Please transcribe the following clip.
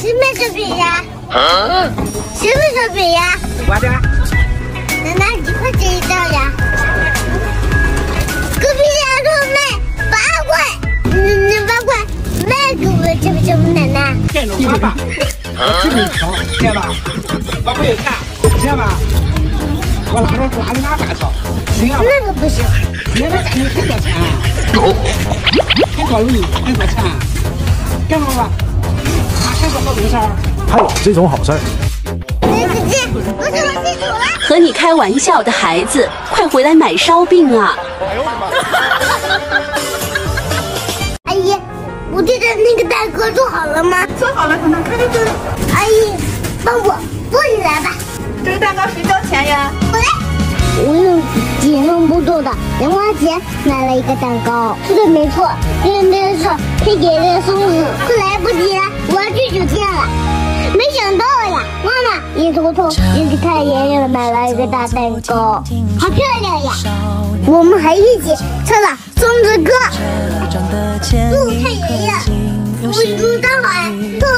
什么手柄呀？什么手柄呀？我的。奶奶几块钱一张呀？隔壁家说卖八块，那那八块卖给我行不行，奶奶？见着爸爸，我准备挑，行吧？我没有钱，行吧？我拉着拉着拿饭条，行吧？那个不行。那个干你很多钱，很多人，很多钱，干嘛吧？那还是好东西儿。还有这种好事儿。和你开玩笑的孩子，快回来买烧饼啊！哎呦我的妈阿姨，我这的那个蛋糕做好了吗？做好了，看看看看看。阿姨，帮我做起来吧。这个蛋糕谁交钱呀？不做的零花钱买了一个蛋糕，说的没错。今天是可以给这个松子，可来不及了，我要去酒店了。没想到呀，妈妈一头头也给太爷爷买了一个大蛋糕，好漂亮呀！我们还一起唱了松子歌。祝太爷爷福如东海，寿比门山。